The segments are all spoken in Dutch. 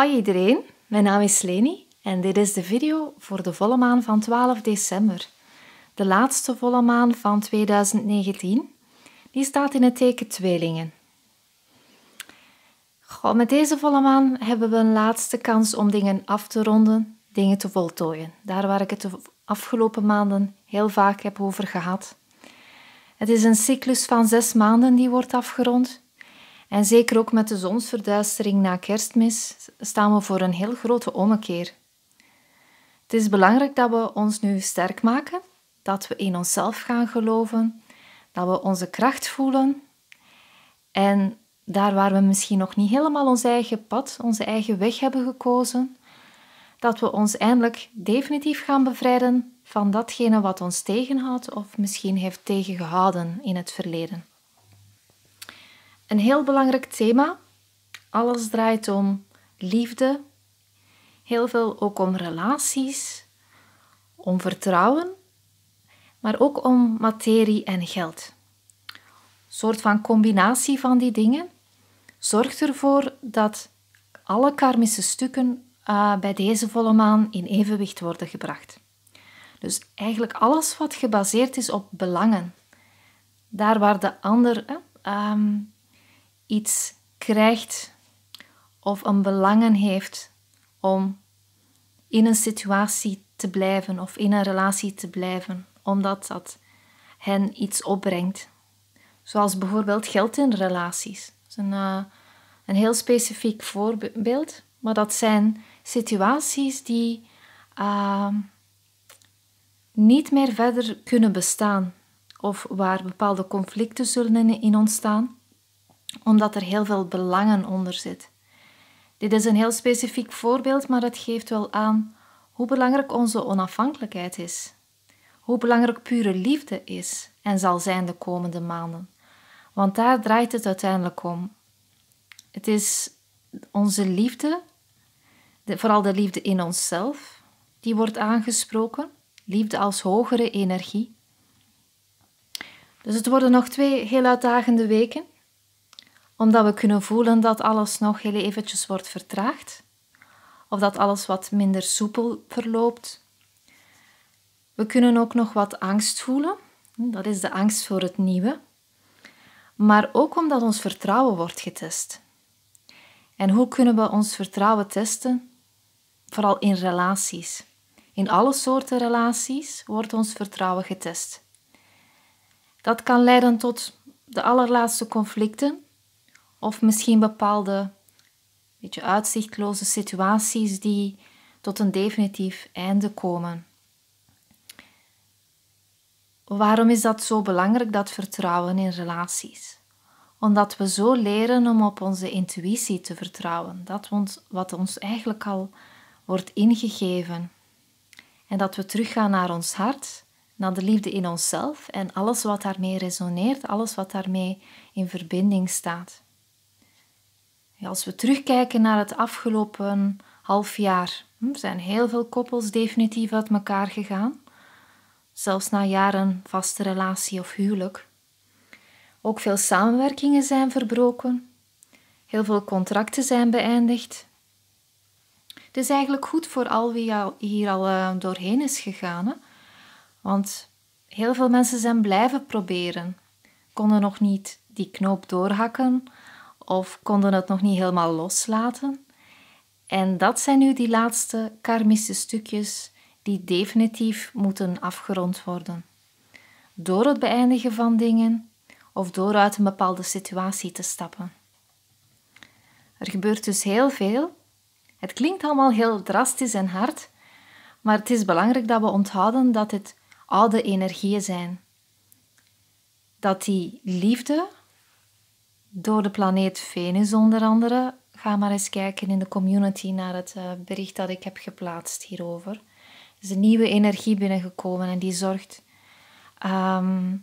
Hi iedereen, mijn naam is Leni en dit is de video voor de volle maan van 12 december. De laatste volle maan van 2019. Die staat in het teken tweelingen. Met deze volle maan hebben we een laatste kans om dingen af te ronden, dingen te voltooien. Daar waar ik het de afgelopen maanden heel vaak heb over gehad. Het is een cyclus van zes maanden die wordt afgerond en zeker ook met de zonsverduistering na kerstmis staan we voor een heel grote ommekeer. Het is belangrijk dat we ons nu sterk maken, dat we in onszelf gaan geloven, dat we onze kracht voelen en daar waar we misschien nog niet helemaal ons eigen pad, onze eigen weg hebben gekozen, dat we ons eindelijk definitief gaan bevrijden van datgene wat ons tegenhoudt of misschien heeft tegengehouden in het verleden. Een heel belangrijk thema. Alles draait om liefde, heel veel ook om relaties, om vertrouwen, maar ook om materie en geld. Een soort van combinatie van die dingen zorgt ervoor dat alle karmische stukken uh, bij deze volle maan in evenwicht worden gebracht. Dus eigenlijk alles wat gebaseerd is op belangen. Daar waar de ander uh, iets krijgt of een belangen heeft om in een situatie te blijven of in een relatie te blijven, omdat dat hen iets opbrengt. Zoals bijvoorbeeld geld in relaties. Dat is een, uh, een heel specifiek voorbeeld, maar dat zijn situaties die uh, niet meer verder kunnen bestaan of waar bepaalde conflicten zullen in ontstaan omdat er heel veel belangen onder zit. Dit is een heel specifiek voorbeeld, maar het geeft wel aan hoe belangrijk onze onafhankelijkheid is. Hoe belangrijk pure liefde is en zal zijn de komende maanden. Want daar draait het uiteindelijk om. Het is onze liefde, vooral de liefde in onszelf, die wordt aangesproken. Liefde als hogere energie. Dus het worden nog twee heel uitdagende weken omdat we kunnen voelen dat alles nog heel eventjes wordt vertraagd, of dat alles wat minder soepel verloopt. We kunnen ook nog wat angst voelen, dat is de angst voor het nieuwe, maar ook omdat ons vertrouwen wordt getest. En hoe kunnen we ons vertrouwen testen? Vooral in relaties. In alle soorten relaties wordt ons vertrouwen getest. Dat kan leiden tot de allerlaatste conflicten, of misschien bepaalde beetje uitzichtloze situaties die tot een definitief einde komen. Waarom is dat zo belangrijk, dat vertrouwen in relaties? Omdat we zo leren om op onze intuïtie te vertrouwen, dat wat ons eigenlijk al wordt ingegeven. En dat we teruggaan naar ons hart, naar de liefde in onszelf en alles wat daarmee resoneert, alles wat daarmee in verbinding staat. Als we terugkijken naar het afgelopen half jaar, hm, zijn heel veel koppels definitief uit elkaar gegaan. Zelfs na jaren vaste relatie of huwelijk. Ook veel samenwerkingen zijn verbroken. Heel veel contracten zijn beëindigd. Het is eigenlijk goed voor al wie hier al eh, doorheen is gegaan. Hè? Want heel veel mensen zijn blijven proberen. Konden nog niet die knoop doorhakken of konden het nog niet helemaal loslaten. En dat zijn nu die laatste karmische stukjes die definitief moeten afgerond worden. Door het beëindigen van dingen of door uit een bepaalde situatie te stappen. Er gebeurt dus heel veel. Het klinkt allemaal heel drastisch en hard, maar het is belangrijk dat we onthouden dat het oude energieën zijn. Dat die liefde door de planeet Venus onder andere. Ga maar eens kijken in de community naar het eh, bericht dat ik heb geplaatst hierover. Er is een nieuwe energie binnengekomen en die zorgt ehm,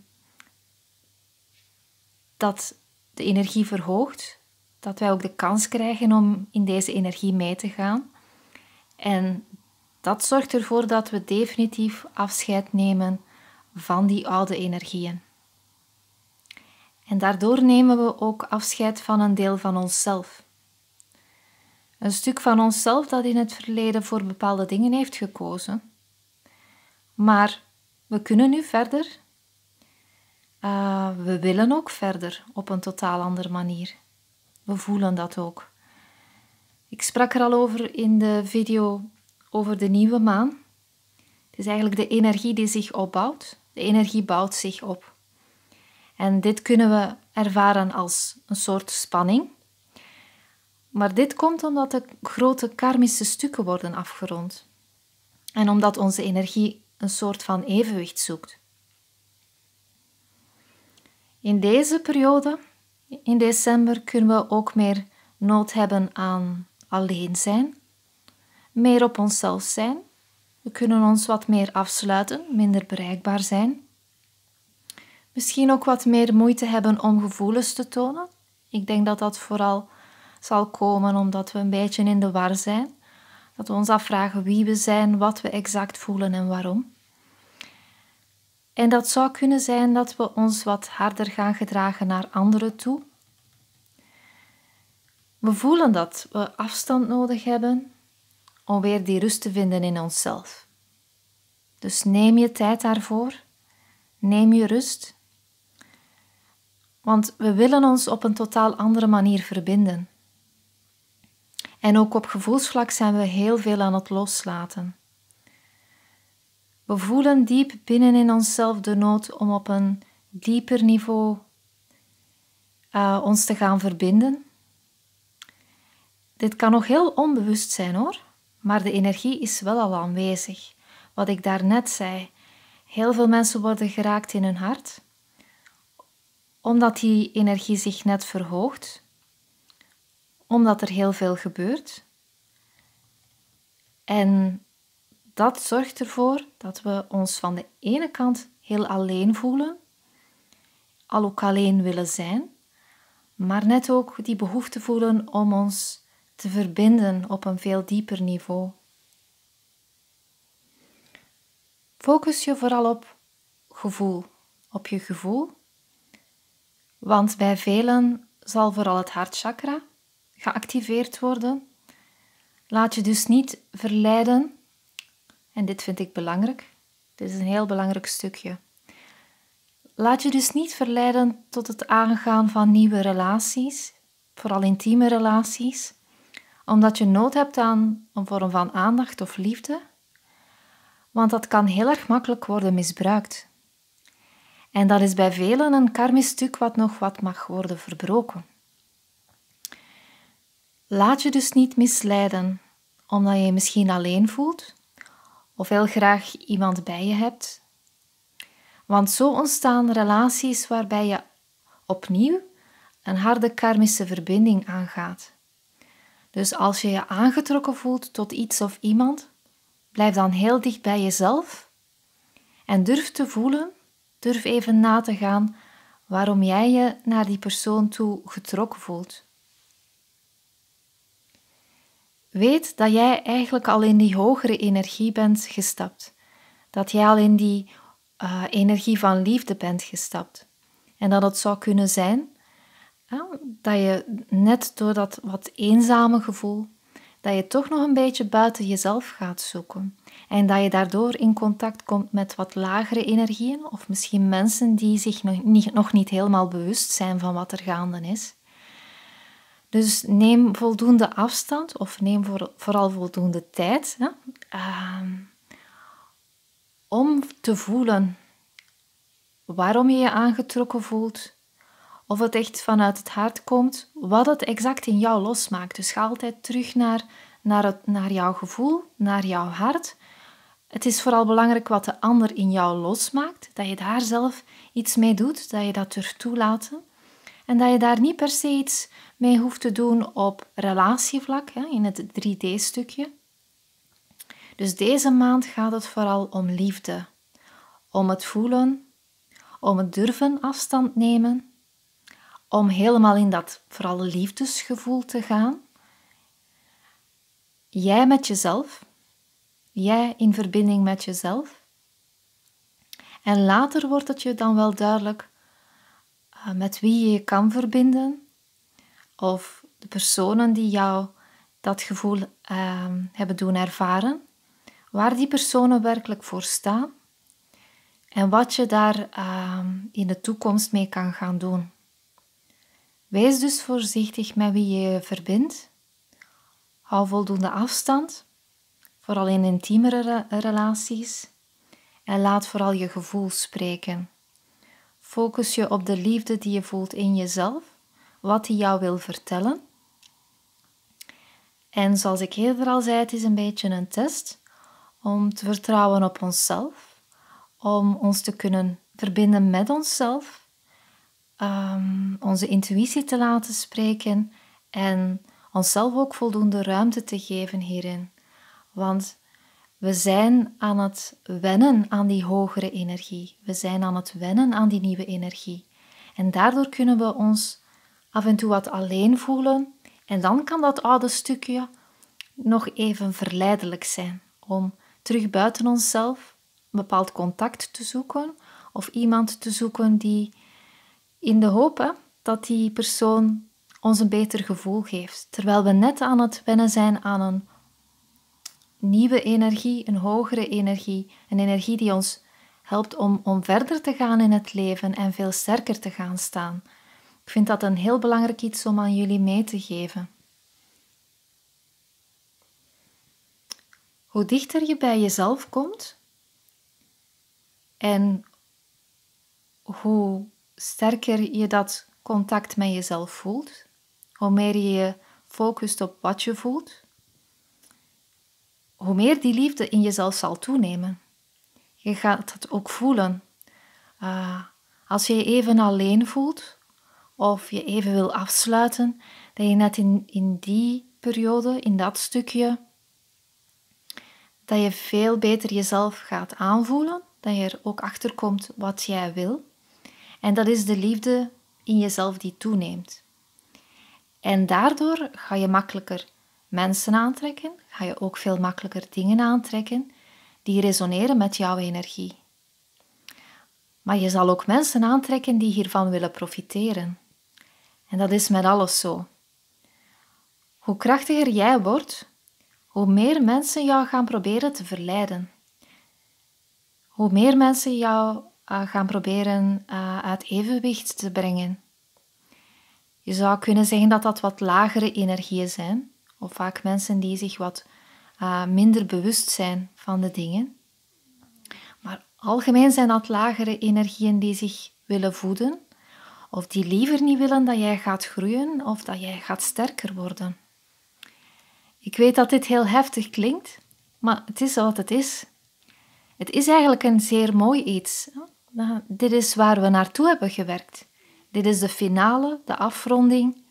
dat de energie verhoogt, dat wij ook de kans krijgen om in deze energie mee te gaan. En dat zorgt ervoor dat we definitief afscheid nemen van die oude energieën. Daardoor nemen we ook afscheid van een deel van onszelf. Een stuk van onszelf dat in het verleden voor bepaalde dingen heeft gekozen. Maar we kunnen nu verder. Uh, we willen ook verder op een totaal andere manier. We voelen dat ook. Ik sprak er al over in de video over de nieuwe maan. Het is eigenlijk de energie die zich opbouwt. De energie bouwt zich op. En dit kunnen we ervaren als een soort spanning. Maar dit komt omdat de grote karmische stukken worden afgerond. En omdat onze energie een soort van evenwicht zoekt. In deze periode, in december, kunnen we ook meer nood hebben aan alleen zijn, meer op onszelf zijn. We kunnen ons wat meer afsluiten, minder bereikbaar zijn. Misschien ook wat meer moeite hebben om gevoelens te tonen. Ik denk dat dat vooral zal komen omdat we een beetje in de war zijn. Dat we ons afvragen wie we zijn, wat we exact voelen en waarom. En dat zou kunnen zijn dat we ons wat harder gaan gedragen naar anderen toe. We voelen dat we afstand nodig hebben om weer die rust te vinden in onszelf. Dus neem je tijd daarvoor. Neem je rust. Want we willen ons op een totaal andere manier verbinden. En ook op gevoelsvlak zijn we heel veel aan het loslaten. We voelen diep binnen in onszelf de nood om op een dieper niveau uh, ons te gaan verbinden. Dit kan nog heel onbewust zijn hoor, maar de energie is wel al aanwezig. Wat ik daarnet zei, heel veel mensen worden geraakt in hun hart, omdat die energie zich net verhoogt, omdat er heel veel gebeurt. En dat zorgt ervoor dat we ons van de ene kant heel alleen voelen, al ook alleen willen zijn, maar net ook die behoefte voelen om ons te verbinden op een veel dieper niveau. Focus je vooral op gevoel, op je gevoel, want bij velen zal vooral het hartchakra geactiveerd worden. Laat je dus niet verleiden en dit vind ik belangrijk. Dit is een heel belangrijk stukje. Laat je dus niet verleiden tot het aangaan van nieuwe relaties, vooral intieme relaties, omdat je nood hebt aan een vorm van aandacht of liefde, want dat kan heel erg makkelijk worden misbruikt. En dat is bij velen een karmisch stuk wat nog wat mag worden verbroken. Laat je dus niet misleiden omdat je je misschien alleen voelt of heel graag iemand bij je hebt. Want zo ontstaan relaties waarbij je opnieuw een harde karmische verbinding aangaat. Dus als je je aangetrokken voelt tot iets of iemand, blijf dan heel dicht bij jezelf en durf te voelen, durf even na te gaan waarom jij je naar die persoon toe getrokken voelt. Weet dat jij eigenlijk al in die hogere energie bent gestapt. Dat jij al in die uh, energie van liefde bent gestapt. En dat het zou kunnen zijn dat je net door dat wat eenzame gevoel, dat je toch nog een beetje buiten jezelf gaat zoeken. En dat je daardoor in contact komt met wat lagere energieën of misschien mensen die zich nog niet, nog niet helemaal bewust zijn van wat er gaande is. Dus neem voldoende afstand of neem vooral voldoende tijd uh, om te voelen waarom je je aangetrokken voelt, of het echt vanuit het hart komt, wat het exact in jou losmaakt. Dus ga altijd terug naar, naar, het, naar jouw gevoel, naar jouw hart. Het is vooral belangrijk wat de ander in jou losmaakt, dat je daar zelf iets mee doet, dat je dat durft toelaten. En dat je daar niet per se iets mee hoeft te doen op relatievlak, in het 3D-stukje. Dus deze maand gaat het vooral om liefde, om het voelen, om het durven afstand nemen, om helemaal in dat vooral liefdesgevoel te gaan. Jij met jezelf, jij in verbinding met jezelf. En later wordt het je dan wel duidelijk eh, met wie je je kan verbinden of de personen die jou dat gevoel ehm, hebben doen ervaren, waar die personen werkelijk voor staan en wat je daar ehm, in de toekomst mee kan gaan doen. Wees dus voorzichtig met wie je verbindt. Hou voldoende afstand, vooral in intiemere relaties. En laat vooral je gevoel spreken. Focus je op de liefde die je voelt in jezelf, wat die jou wil vertellen. En zoals ik eerder al zei, het is een beetje een test om te vertrouwen op onszelf, om ons te kunnen verbinden met onszelf, um, onze intuïtie te laten spreken en onszelf ook voldoende ruimte te geven hierin. Want we zijn aan het wennen aan die hogere energie. We zijn aan het wennen aan die nieuwe energie. En daardoor kunnen we ons af en toe wat alleen voelen. En dan kan dat oude stukje nog even verleidelijk zijn om terug buiten onszelf een bepaald contact te zoeken of iemand te zoeken die in de hoop dat die persoon ons een beter gevoel geeft. Terwijl we net aan het wennen zijn aan een nieuwe energie, een hogere energie, een energie die ons helpt om, om verder te gaan in het leven en veel sterker te gaan staan. Ik vind dat een heel belangrijk iets om aan jullie mee te geven. Hoe dichter je bij jezelf komt en hoe sterker je dat contact met jezelf voelt, hoe meer je je focust op wat je voelt, hoe meer die liefde in jezelf zal toenemen. Je gaat het ook voelen. Uh, als je je even alleen voelt of je even wil afsluiten, dat je net in, in die periode, in dat stukje, dat je veel beter jezelf gaat aanvoelen, dat je er ook achter komt wat jij wil. En dat is de liefde in jezelf die toeneemt. En daardoor ga je makkelijker mensen aantrekken, ga je ook veel makkelijker dingen aantrekken die resoneren met jouw energie. Maar je zal ook mensen aantrekken die hiervan willen profiteren. En dat is met alles zo. Hoe krachtiger jij wordt, hoe meer mensen jou gaan proberen te verleiden. Hoe meer mensen jou gaan proberen uh, uit evenwicht te brengen. Je zou kunnen zeggen dat dat wat lagere energieën zijn, of vaak mensen die zich wat uh, minder bewust zijn van de dingen. Maar algemeen zijn dat lagere energieën die zich willen voeden, of die liever niet willen dat jij gaat groeien of dat jij gaat sterker worden. Ik weet dat dit heel heftig klinkt, maar het is wat het is. Het is eigenlijk een zeer mooi iets. Dit is waar we naartoe hebben gewerkt. Dit is de finale, de afronding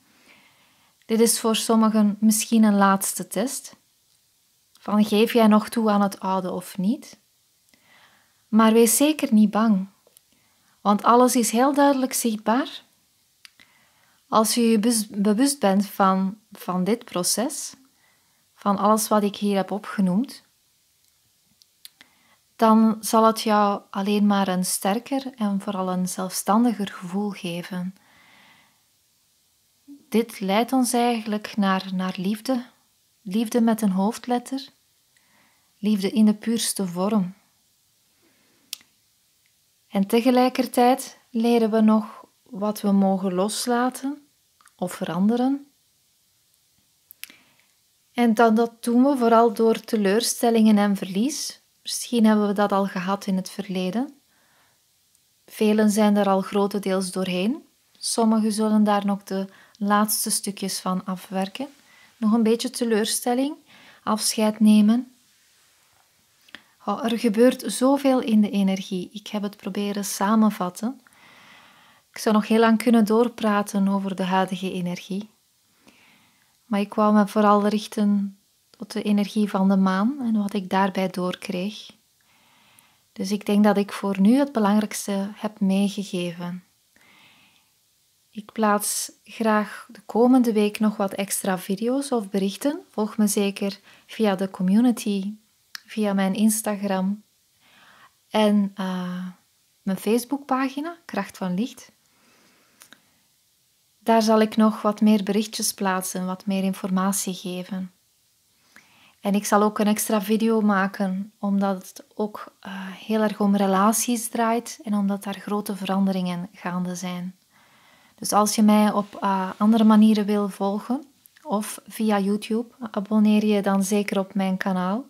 dit is voor sommigen misschien een laatste test. Van geef jij nog toe aan het oude of niet? Maar wees zeker niet bang, want alles is heel duidelijk zichtbaar. Als je je bewust bent van, van dit proces, van alles wat ik hier heb opgenoemd, dan zal het jou alleen maar een sterker en vooral een zelfstandiger gevoel geven dit leidt ons eigenlijk naar, naar liefde. Liefde met een hoofdletter. Liefde in de puurste vorm. En tegelijkertijd leren we nog wat we mogen loslaten of veranderen. En dan, dat doen we vooral door teleurstellingen en verlies. Misschien hebben we dat al gehad in het verleden. Velen zijn er al grotendeels doorheen. Sommigen zullen daar nog de laatste stukjes van afwerken. Nog een beetje teleurstelling, afscheid nemen. Oh, er gebeurt zoveel in de energie. Ik heb het proberen samenvatten. Ik zou nog heel lang kunnen doorpraten over de huidige energie. Maar ik wou me vooral richten tot de energie van de maan en wat ik daarbij doorkreeg. Dus ik denk dat ik voor nu het belangrijkste heb meegegeven. Ik plaats graag de komende week nog wat extra video's of berichten. Volg me zeker via de community, via mijn Instagram en uh, mijn Facebookpagina, Kracht van Licht. Daar zal ik nog wat meer berichtjes plaatsen, wat meer informatie geven. En ik zal ook een extra video maken, omdat het ook uh, heel erg om relaties draait en omdat daar grote veranderingen gaande zijn. Dus als je mij op uh, andere manieren wil volgen of via YouTube, abonneer je dan zeker op mijn kanaal.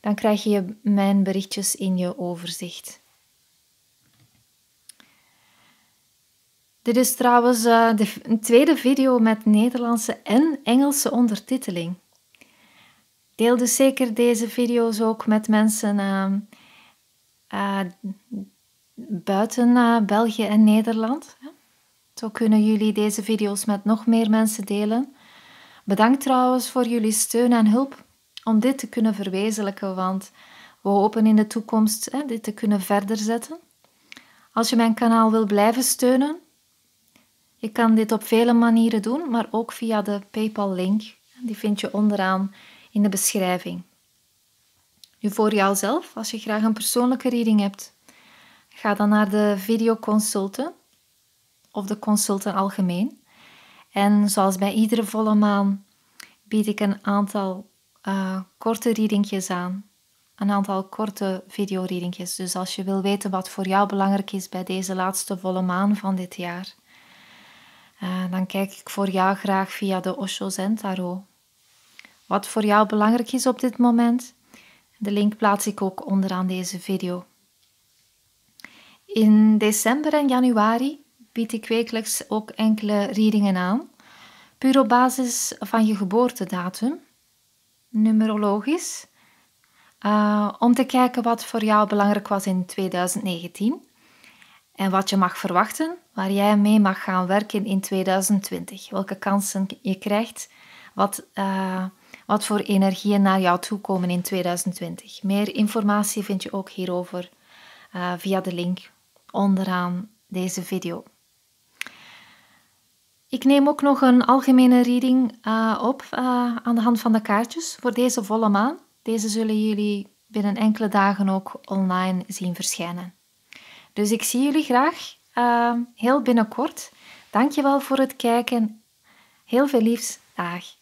Dan krijg je mijn berichtjes in je overzicht. Dit is trouwens uh, de tweede video met Nederlandse en Engelse ondertiteling. Deel dus zeker deze video's ook met mensen uh, uh, buiten België en Nederland. Zo kunnen jullie deze video's met nog meer mensen delen. Bedankt trouwens voor jullie steun en hulp om dit te kunnen verwezenlijken, want we hopen in de toekomst hè, dit te kunnen verder zetten. Als je mijn kanaal wil blijven steunen, je kan dit op vele manieren doen, maar ook via de PayPal-link. Die vind je onderaan in de beschrijving. Nu voor jouzelf, als je graag een persoonlijke reading hebt, ga dan naar de videoconsulten of de consulten algemeen. En zoals bij iedere volle maan bied ik een aantal uh, korte readingjes aan. Een aantal korte videoreadingjes. Dus als je wil weten wat voor jou belangrijk is bij deze laatste volle maan van dit jaar, uh, dan kijk ik voor jou graag via de Osho Zen Tarot. Wat voor jou belangrijk is op dit moment, de link plaats ik ook onderaan deze video. In december en januari bied ik wekelijks ook enkele readingen aan, puur op basis van je geboortedatum, numerologisch, uh, om te kijken wat voor jou belangrijk was in 2019 en wat je mag verwachten, waar jij mee mag gaan werken in 2020. Welke kansen je krijgt, wat, uh, wat voor energieën naar jou toe komen in 2020. Meer informatie vind je ook hierover uh, via de link onderaan deze video. Ik neem ook nog een algemene reading uh, op uh, aan de hand van de kaartjes voor deze volle maan. Deze zullen jullie binnen enkele dagen ook online zien verschijnen. Dus ik zie jullie graag heel binnenkort. Dankjewel voor het kijken. Heel veel liefs. Dag.